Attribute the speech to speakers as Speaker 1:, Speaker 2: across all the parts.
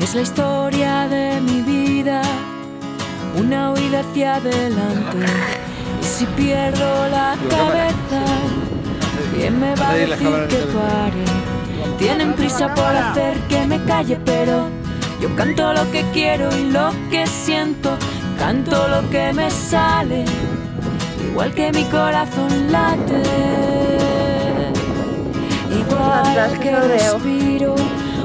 Speaker 1: Es la historia de mi vida, una huida hacia adelante. Y si pierdo la cabeza, ¿quién me va a decir que pare? Tienen prisa por hacer que me calle, pero yo canto lo que quiero y lo que siento, canto lo que me sale, igual que mi corazón late. Igual que respiro,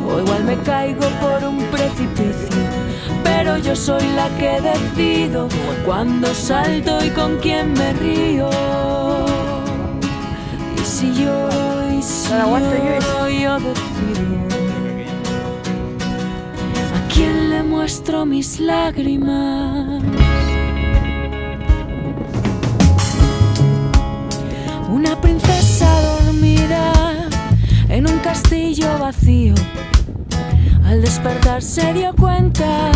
Speaker 1: o igual me caigo por un precipicio, pero yo soy la que decido cuando salto y con quién me río. Y si lloro y si lloro, yo decido. ¿A quién le muestro mis lágrimas? Una princesa dormida en un castillo vacío. Al despertar se dio cuenta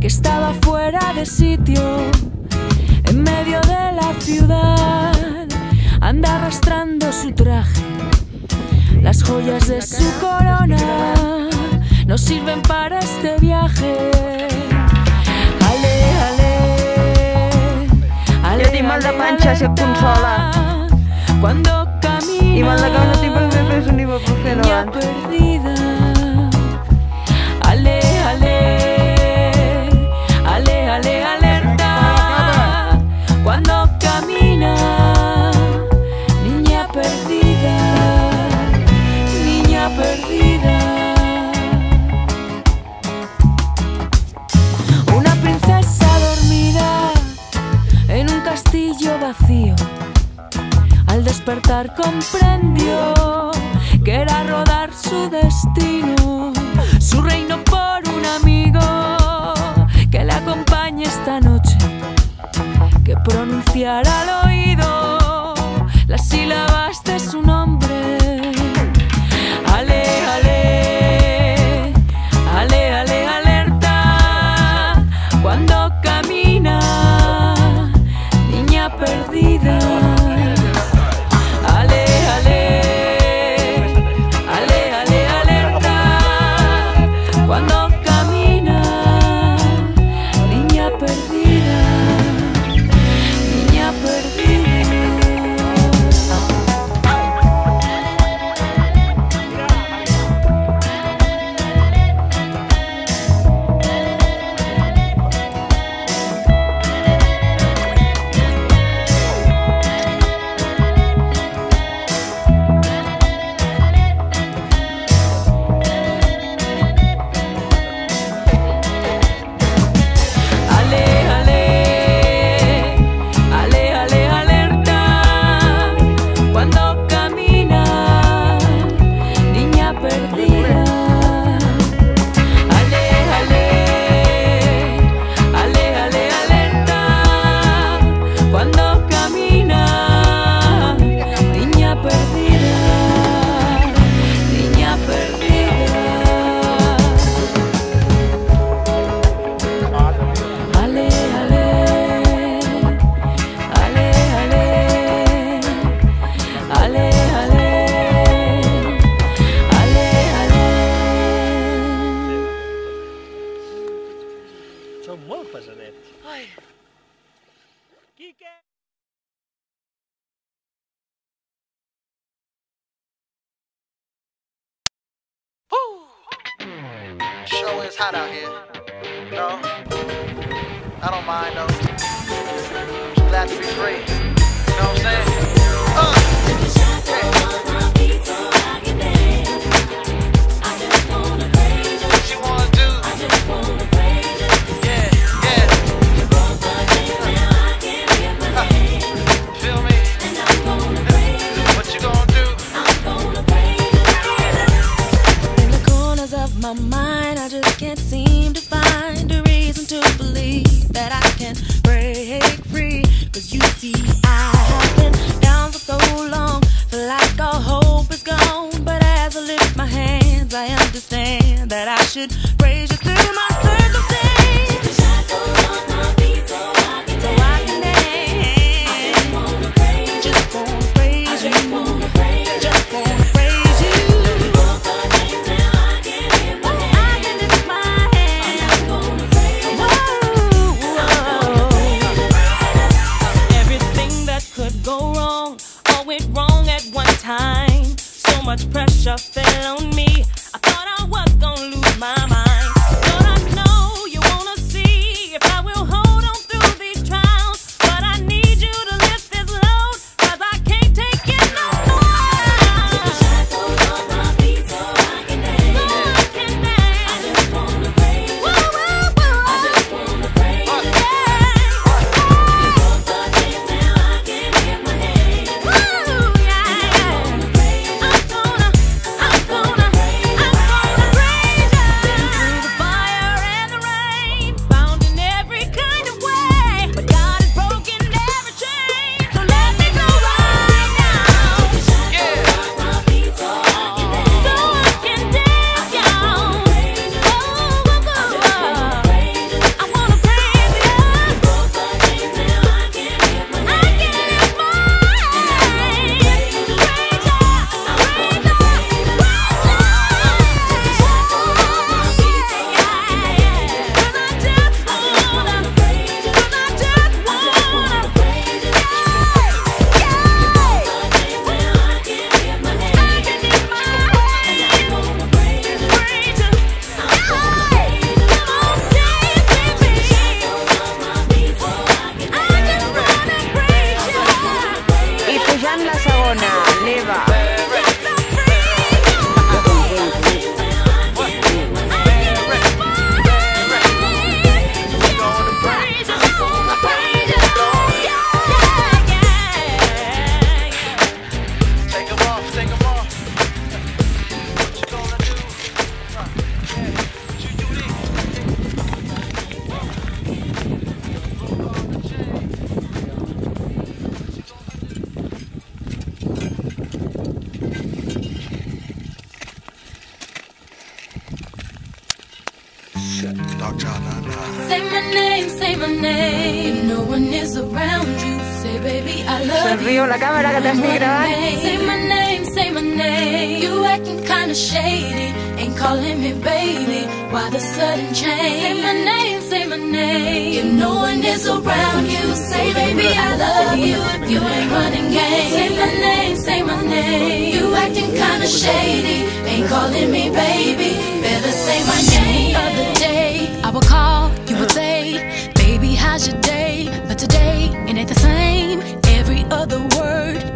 Speaker 1: que estaba fuera de sitio, en medio de la ciudad. Anda arrastrando su traje, las joyas de su corona no sirven para este viaje. Ale, ale, ale,
Speaker 2: Jo tinc mal de panxa, si et consola.
Speaker 1: Cuando camina
Speaker 2: I mal de cap no tinc per fer res un ibuprofeno abans.
Speaker 1: perdida. Comprendió que era rodar su destino, su reino por un amigo que le acompañe esta noche, que pronunciara al oído las sílabas de
Speaker 3: Is hot out here. No, I don't mind though. Just glad to be free. Barcelona.
Speaker 4: Se río la
Speaker 2: cámara que te estoy grabando.
Speaker 5: Say my name, say my name. You acting kinda shady. Ain't calling me baby. Why the sudden change? Say my name, say my name. If no one is around you, say baby I love you. If you ain't running game, say my name, say my name. You acting kinda shady. Ain't calling me baby. Better say my name. your day, but today it ain't the same. Every other word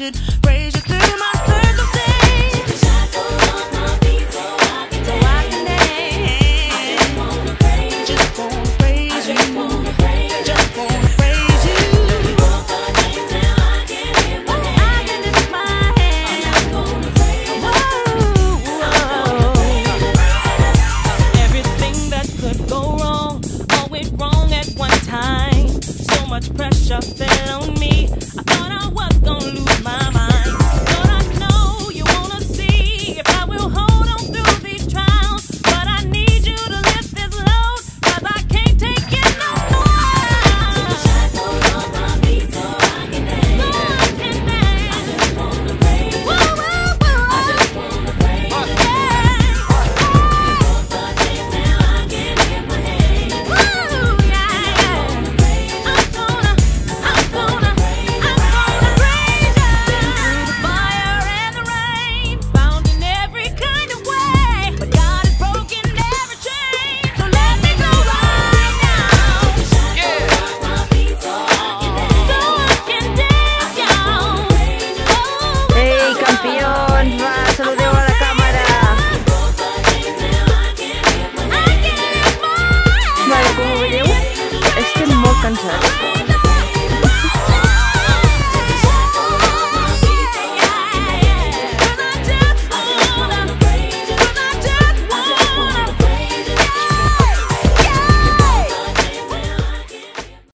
Speaker 5: should raise you through my